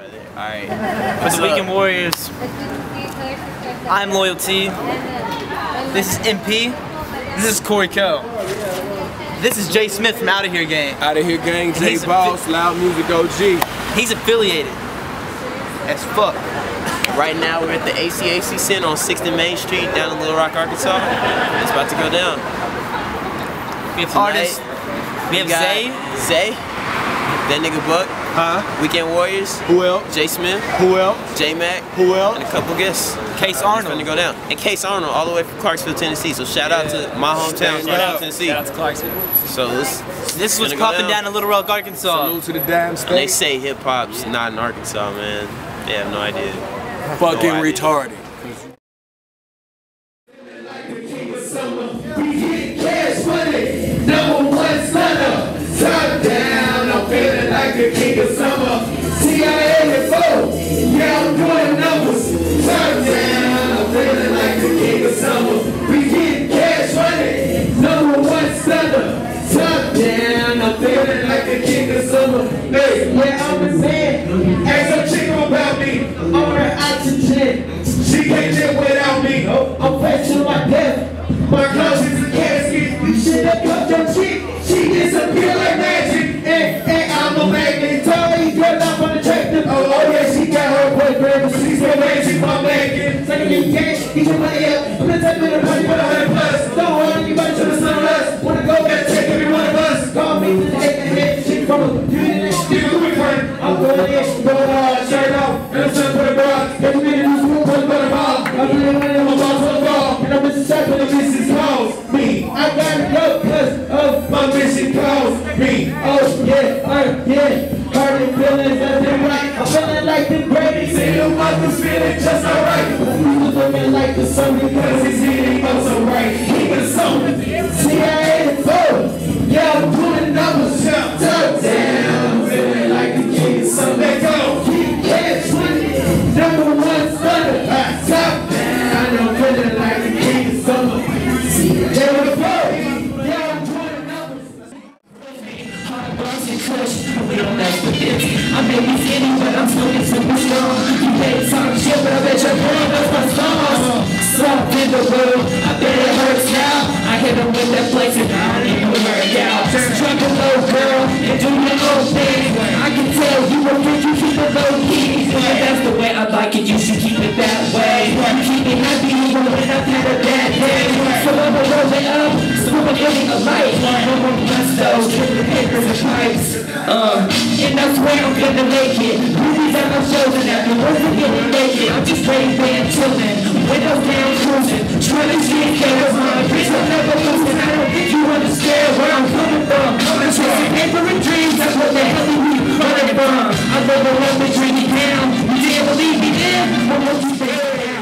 Alright. For the Weekend Warriors, I'm Loyalty. This is MP. This is Corey Co. This is Jay Smith from Out of Here Gang. Out of here, gang. Jay Boss, Loud Music OG. He's affiliated. As fuck. Right now we're at the ACAC Center on 6th and Main Street down in Little Rock, Arkansas. It's about to go down. We have Tonight, artists. We have Zay. Zay, that nigga Buck, Huh? Weekend Warriors, Who else? Jay Smith, Who else? J Mac, Who else? and a couple guests. Case It's gonna go down. And Case Arnold, all the way from Clarksville, Tennessee. So shout out to my hometown, Stand Clarksville, up. Tennessee. Shout out to Clarksville. So this, This was popping down in Little Rock, Arkansas. Salute to the damn And they say hip hop's not in Arkansas, man. They have no idea. Fucking No idea. retarded. The king of summer. TI-84, yeah, I'm doing numbers. Top down, I'm feeling like the king of summer. We get cash money, number one stunner. Top down, I'm feeling like the king of summer. Hey, yeah, I'm the man. Ask a chick about me, I'm her oxygen. She can't live without me. Oh, I'm facing my death. My clothes is a casket. Should have cut your chick. She disappeared like get your money up. Type of the party with a hundred plus. Don't worry, you might show the sunrise. Wanna go back, take every one of us. Call me to the head to head. Chick from a. Give a quick one. I'm going in, we don't mess with this. I may be skinny, but I'm smoking super strong. You may talk shit, but I bet your girl knows my song. Soft in the world, I bet it hurts now. I hit him with that place and I don't even work out. A low girl and do your own thing. I can tell you a bitch, you keep it low key. But that's the way I like it, you should keep it that way. Keep me happy even when I've had a bad day. So I'ma roll it up, smoking getting a light. Uh, and that's where I'm gonna make it. Movies at my shows and afterwards I'm getting naked. I'm just ready and chillin', windows down cruising. Trying to see cameras on, bitch I'm never losing. I don't think you understand where I'm coming from. I'm chasing paper and dreams, that's what the hell we running from. I live and drink it down. You didn't believe me then? Well, what you say now?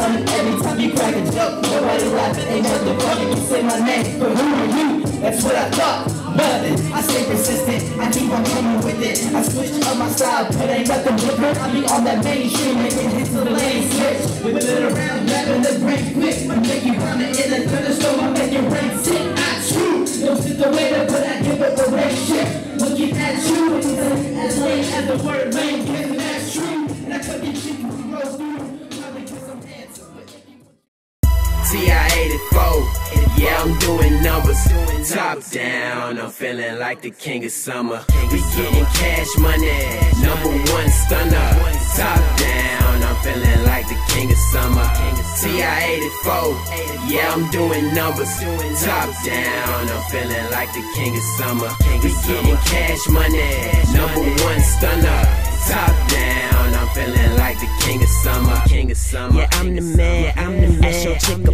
Every time you crack a joke. Nobody laughing, ain't funny. You say my name, but who are you? That's what I thought. Nothing. I stay persistent, I keep on coming with it. I switch up my style, but ain't nothing different. I be on that mainstream, making hits to the lane switch. Whip it around, rapping the brain quick. I make you run it in the thunderstorm, I make your brain sick. I true, don't sit the way to put that give it the right shit. Looking at you, as late as the word lane, you TI-84, yeah, I'm doing numbers. Top down, I'm feeling like the king of summer. We getting cash money, number one stunner. Top down, I'm feeling like the king of summer. TI-84, yeah, I'm doing numbers. Top down, I'm feeling like the king of summer. We getting cash money, number one stunner. Top down, I'm feeling like the king of summer. King of summer. Yeah, I'm the man. Yeah, I'm the